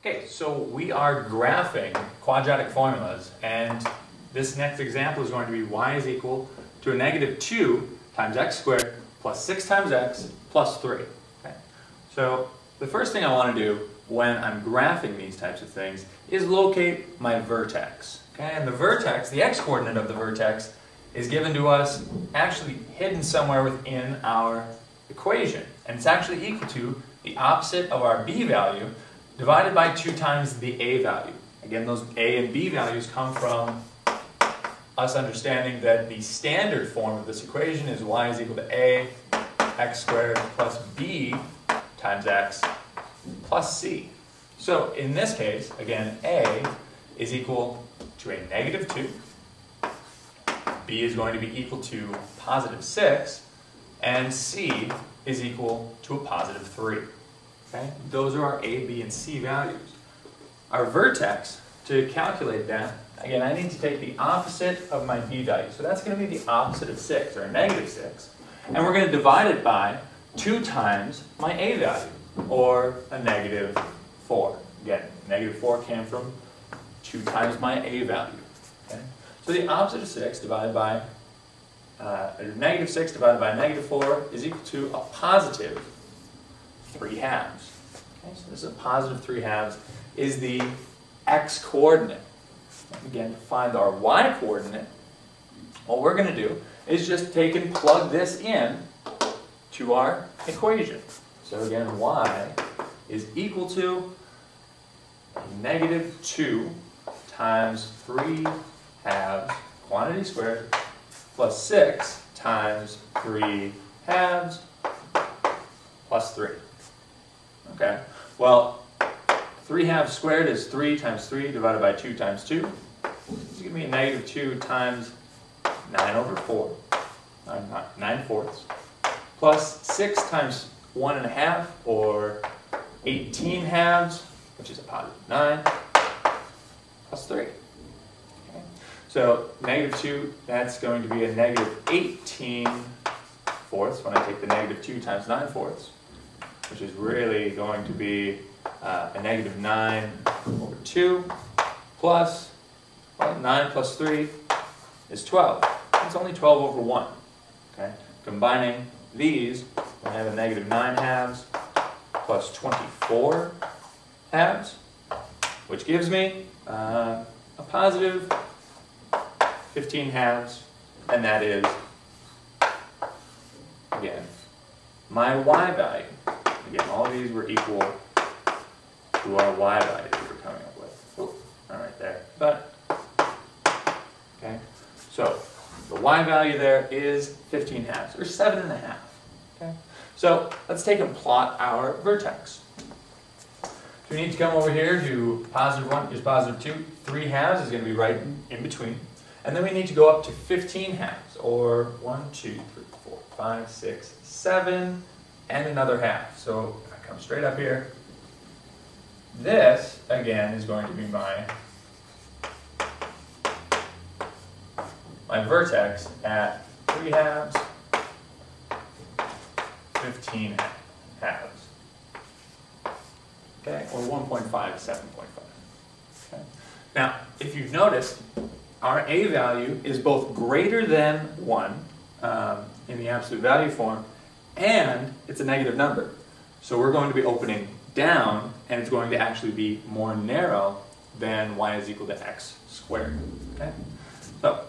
Okay, so we are graphing quadratic formulas, and this next example is going to be y is equal to a negative 2 times x squared plus 6 times x plus 3. Okay? So the first thing I want to do when I'm graphing these types of things is locate my vertex. Okay? And the vertex, the x-coordinate of the vertex, is given to us actually hidden somewhere within our equation. And it's actually equal to the opposite of our b value divided by 2 times the a value. Again, those a and b values come from us understanding that the standard form of this equation is y is equal to a x squared plus b times x plus c. So in this case, again, a is equal to a negative 2, b is going to be equal to positive 6, and c is equal to a positive 3. Okay? Those are our a, b, and c values. Our vertex, to calculate that, again, I need to take the opposite of my b value. So that's going to be the opposite of 6, or negative 6. And we're going to divide it by 2 times my a value, or a negative 4. Again, negative 4 came from 2 times my a value. Okay? So the opposite of 6 divided by, uh, negative 6 divided by a negative 4 is equal to a positive 3 halves. Okay, so this is a positive 3 halves is the x-coordinate. Again, to find our y-coordinate, what we're going to do is just take and plug this in to our equation. So again, y is equal to negative 2 times 3 halves quantity squared plus 6 times 3 halves plus 3. Okay, well, 3 halves squared is 3 times 3 divided by 2 times 2. This give me a negative 2 times 9 over 4, 9, 9 fourths, plus 6 times 1 and a half, or 18 halves, which is a positive 9, plus 3. Okay. So negative 2, that's going to be a negative 18 fourths when I take the negative 2 times 9 fourths, which is really going to be uh, a negative 9 over 2 plus, well, 9 plus 3 is 12. It's only 12 over 1. Okay? Combining these, I have a negative 9 halves plus 24 halves, which gives me uh, a positive 15 halves, and that is, again, my y value. Again, all of these were equal to our y value that we're coming up with. All right there. But, okay, so the y value there is 15 halves, or 7 and a half. Okay, so let's take and plot our vertex. So we need to come over here to positive 1 is positive 2. 3 halves is going to be right in between. And then we need to go up to 15 halves, or 1, 2, 3, 4, 5, 6, 7, and another half. So I come straight up here. This, again, is going to be my, my vertex at 3 halves, 15 halves. Okay, or 1.5 to 7.5. Okay. Now, if you've noticed, our a value is both greater than 1 um, in the absolute value form, and it's a negative number. So we're going to be opening down, and it's going to actually be more narrow than y is equal to x squared. Okay? So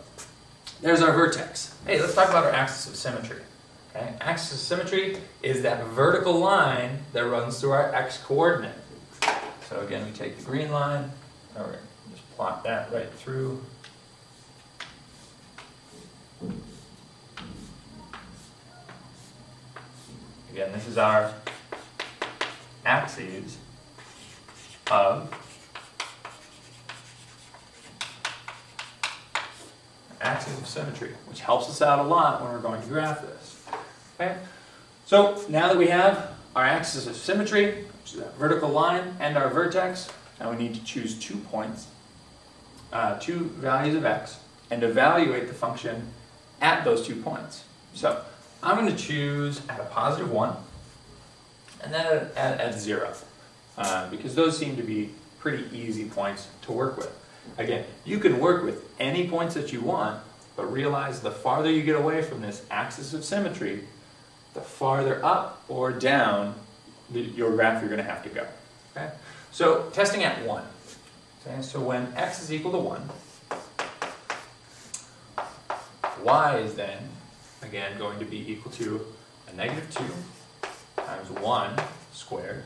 there's our vertex. Hey, let's talk about our axis of symmetry. Okay? Axis of symmetry is that vertical line that runs through our x-coordinate. So again, we take the green line, or just plot that right through Again, this is our axes of axes of symmetry, which helps us out a lot when we're going to graph this. Okay? So now that we have our axis of symmetry, which is that vertical line, and our vertex, now we need to choose two points, uh, two values of x, and evaluate the function at those two points. So I'm going to choose at a positive 1 and then at, at, at 0. Uh, because those seem to be pretty easy points to work with. Again, you can work with any points that you want, but realize the farther you get away from this axis of symmetry, the farther up or down the, your graph you're going to have to go. Okay? So testing at 1. Okay, so when x is equal to 1, y is then, again, going to be equal to a negative 2 times 1 squared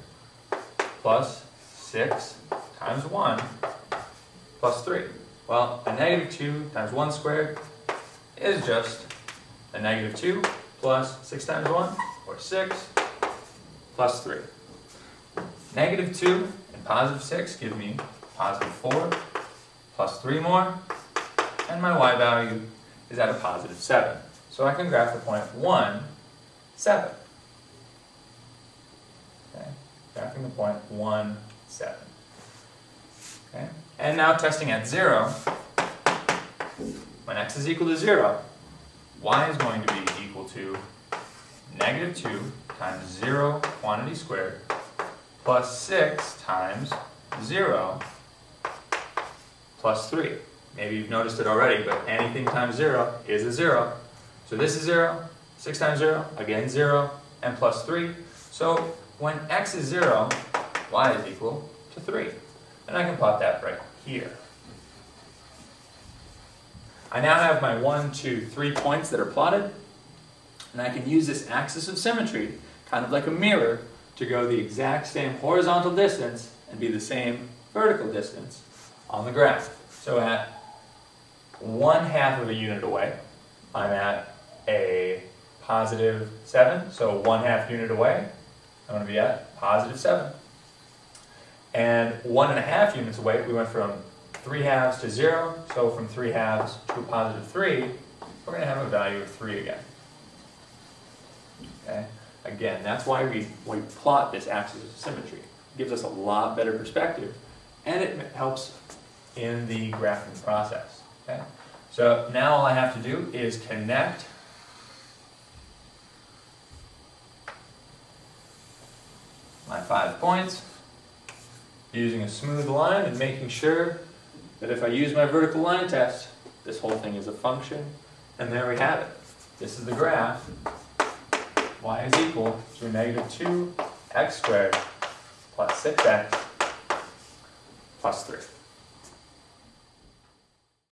plus 6 times 1 plus 3. Well, a negative 2 times 1 squared is just a negative 2 plus 6 times 1, or 6, plus 3. Negative 2 and positive 6 give me positive 4, plus 3 more, and my y value is at a positive 7. So I can graph the point 1, 7. Okay, graphing the point 1, 7. Okay, and now testing at 0, when x is equal to 0, y is going to be equal to negative 2 times 0 quantity squared plus 6 times 0 plus 3. Maybe you've noticed it already, but anything times 0 is a 0. So this is 0, 6 times 0, again 0, and plus 3. So when x is 0, y is equal to 3. And I can plot that right here. I now have my 1, 2, 3 points that are plotted, and I can use this axis of symmetry, kind of like a mirror, to go the exact same horizontal distance and be the same vertical distance on the graph. So at one half of a unit away, I'm at a positive 7, so one half unit away, I'm going to be at positive 7. And one and a half units away, we went from 3 halves to 0, so from 3 halves to a positive 3, we're going to have a value of 3 again. Okay? Again, that's why we, we plot this axis of symmetry. It gives us a lot better perspective, and it helps in the graphing process. Okay? So now all I have to do is connect my five points using a smooth line and making sure that if I use my vertical line test, this whole thing is a function, and there we have it. This is the graph. y is equal to negative 2x squared plus 6x plus 3.